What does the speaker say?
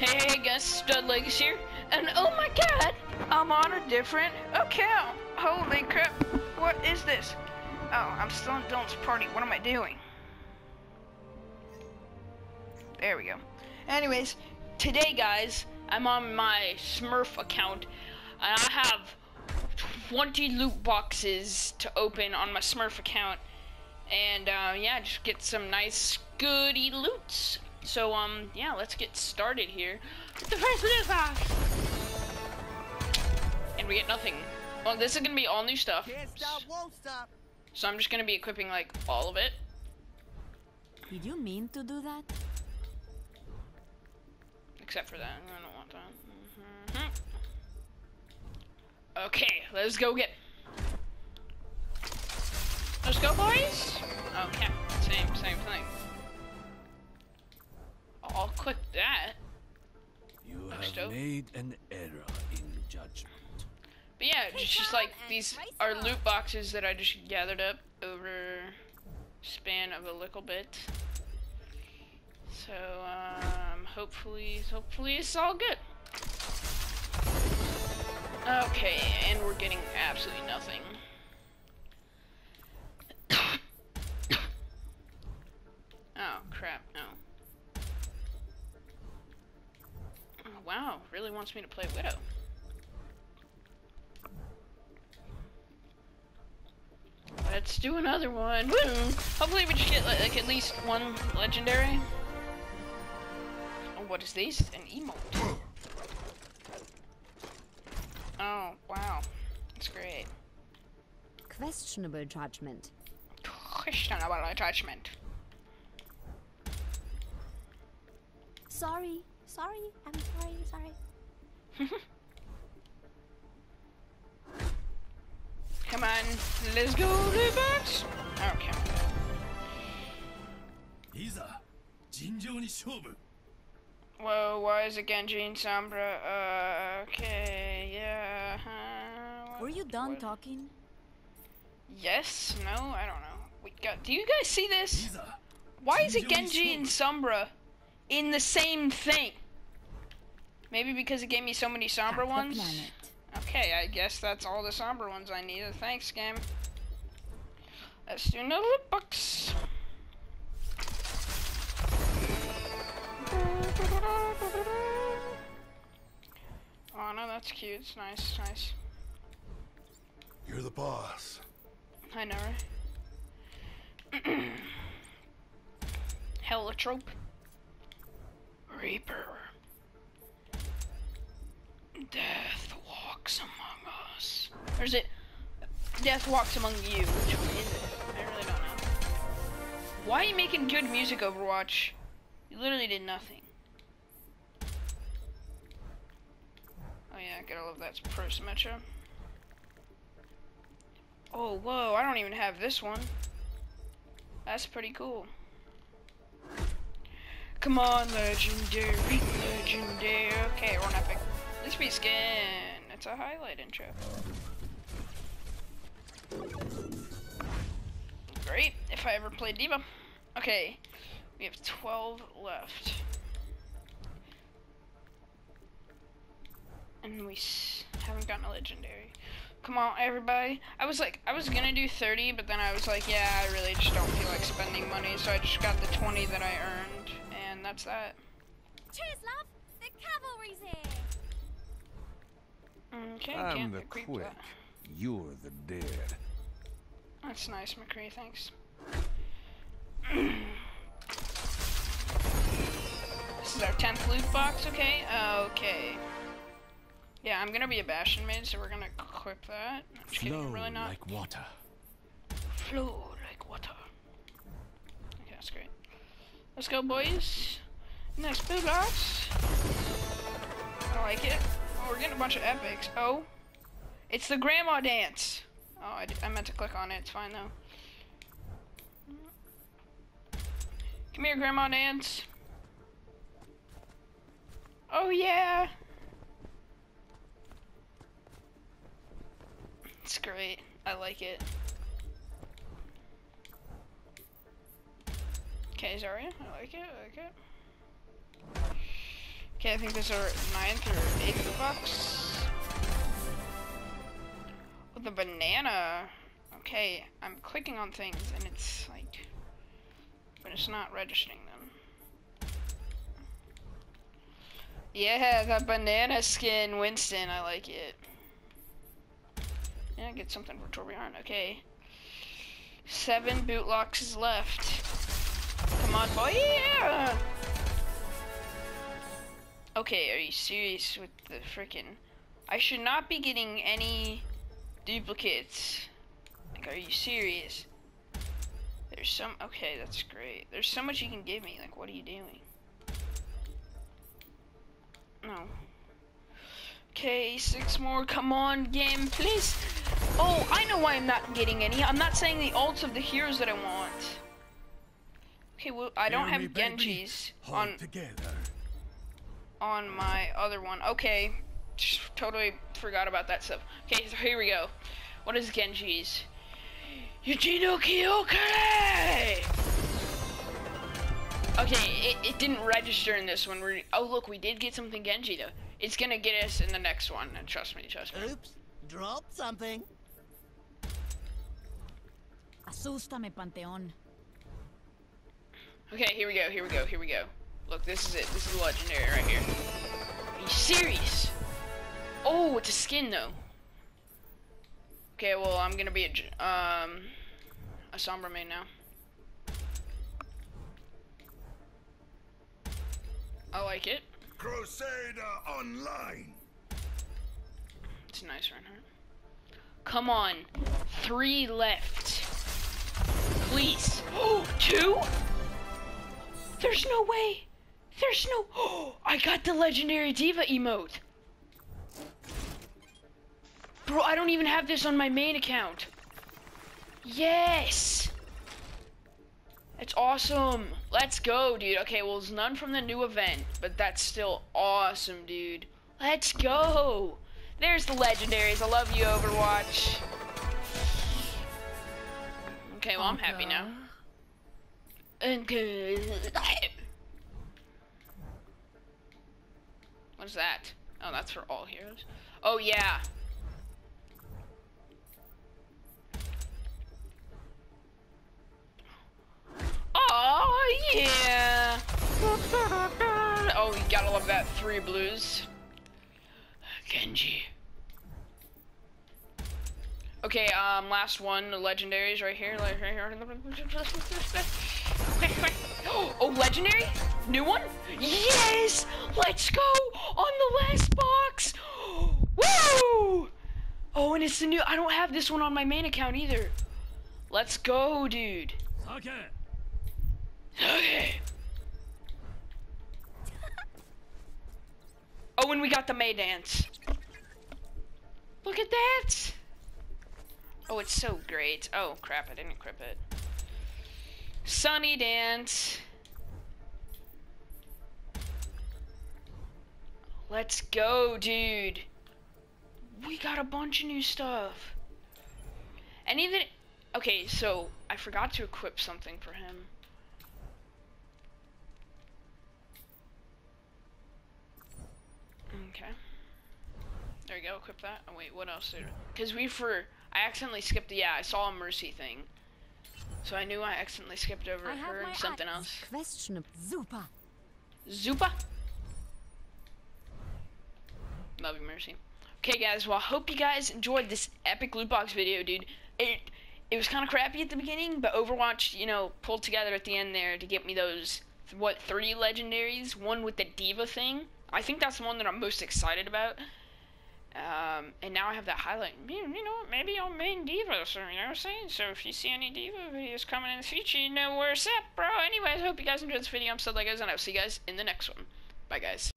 Hey, guys, Stud Legs here, and oh my god, I'm on a different account. Holy crap, what is this? Oh, I'm still in Dylan's party. What am I doing? There we go. Anyways, today, guys, I'm on my Smurf account, and I have 20 loot boxes to open on my Smurf account, and uh, yeah, just get some nice goody loots. So um, yeah, let's get started here. The first loot box, and we get nothing. Well, this is gonna be all new stuff. Can't stop, won't stop. So I'm just gonna be equipping like all of it. Did you mean to do that? Except for that. I don't want that. Mhm. Okay, let's go get. Let's go, boys! Okay, same, same thing. I'll click that. You Next have up. made an error in judgment. But yeah, just, just like these are loot boxes that I just gathered up over span of a little bit. So um, hopefully, hopefully it's all good. Okay, and we're getting absolutely nothing. oh crap! No. Oh, wow, really wants me to play Widow. Let's do another one. Woo! Hopefully we just get like, like, at least one legendary. Oh, what is this? An emote. Oh, wow. That's great. Questionable judgment. Questionable judgment. Sorry, sorry, I'm sorry, sorry. Come on, let's go to the box. Okay. いざ尋常に勝負 Whoa, why is it Genji and Sombra? Uh, okay, yeah. Uh, Were you done what- talking? Yes? No? I don't know. We got. Do you guys see い this? ざ Why is it Genji and Sombra in the same thing? Maybe because it gave me so many Sombra Hack ones? planet. Okay, I guess that's all the Sombra ones I needed. Thanks, game. Let's do another box. Oh no, that's cute. It's nice, it's nice. You're the boss. I know, right? Heliotrope. Reaper. Death walks among us. Or is it Death walks among you? Which is it? I really don't know. Why are you making good music, Overwatch? You literally did nothing. Oh yeah, gotta love that pro Symmetra. Oh, whoa, I don't even have this one. That's pretty cool. Come on, legendary, legendary. Okay, we're on epic. We skin. It's a highlight intro. Great, if I ever play D.Va. Okay, we have 12 left. And we haven't gotten a legendary. Come on, everybody. I was like, I was gonna do 30, but then I was like, yeah, I really just don't feel like spending money, so I just got the 20 that I earned, and that's that. Cheers, love! The cavalry's here! Mm, okay, I'm can't the quick. that. You're the dead. That's nice, McCree, thanks. this is our 10th loot box, okay? Okay. Yeah, I'm gonna be a Bastion mid, so we're gonna equip that. I'm just flow I'm really not. like water Flow like water. Okay, that's great. Let's go, boys. Next blue box. I like it. We're getting a bunch of epics. Oh, it's the grandma dance. Oh, I, I meant to click on it. It's fine though. Come here, grandma dance. Oh yeah. It's great. I like it. Okay, Zarya, I like it, I like it. Okay, I think is our ninth or eighth loot box. With the banana. Okay, I'm clicking on things and it's like, but it's not registering them. Yeah, the banana skin, Winston. I like it. Yeah, get something for Torbjorn. Okay. Seven boot locks is left. Come on, boy. Yeah! Okay, are you serious with the freaking... I should not be getting any duplicates. Like, are you serious? There's some... Okay, that's great. There's so much you can give me. Like, what are you doing? No. Okay, six more. Come on, game, please. Oh, I know why I'm not getting any. I'm not saying the ults of the heroes that I want. Okay, well, I don't have Hear baby? Genjis on together. On my other one. Okay, just totally forgot about that stuff. Okay, so here we go. What is Genji's? Yujino Kyokare! Okay, it, it didn't register in this one. We're, oh, look, we did get something Genji, though. It's gonna get us in the next one, and trust me, trust me. Oops, dropped something. Asústame, Panteón. Okay, here we go, here we go, here we go. Look, this is it. This is legendary right here. Are you serious? Oh, it's a skin, though. Okay, well, I'm gonna be a, um, a Sombra main now. I like it. Crusader Online. It's a nice, Reinhardt. Come on. Three left. Please. Oh, two? There's no way. There's no. Oh, I got the legendary D.Va emote. Bro, I don't even have this on my main account. Yes. It's awesome. Let's go, dude. Okay, well, it's none from the new event, but that's still awesome, dude. Let's go. There's the legendaries. I love you, Overwatch. Okay, well, I'm happy now. And That? Oh, that's for all heroes. Oh, yeah. Oh, yeah. Oh, you gotta love that. Three blues. Genji. Okay, um, last one, the legendaries right here, right here. Oh, legendary? New one? Yes! Let's go on the last box! Woo! Oh, and it's the new. I don't have this one on my main account either. Let's go, dude. Sake! Okay. Oh, and we got the Mei dance. Look at that. Oh, it's so great. Oh, crap, I didn't equip it. Sunny dance. Let's go, dude. We got a bunch of new stuff. And even, okay, so I forgot to equip something for him. Okay. There we go, equip that. Oh wait, what else did Because we for I accidentally skipped the yeah, I saw a mercy thing. So I knew I accidentally skipped over I her and something else. Questionable. Super. Zupa. Love you, Mercy. Okay, guys. Well, I hope you guys enjoyed this epic loot box video, dude. It it was kind of crappy at the beginning, but Overwatch, you know, pulled together at the end there to get me those what three legendaries. One with the D.Va thing. I think that's the one that I'm most excited about. Um, and now I have that highlight. You, you know, what, maybe I'll main D.Va, so you know what I'm saying? So if you see any D.Va videos coming in the future, you know where it's at, bro. Anyways, hope you guys enjoyed this video. I'm Legos, and I'll see you guys in the next one. Bye, guys.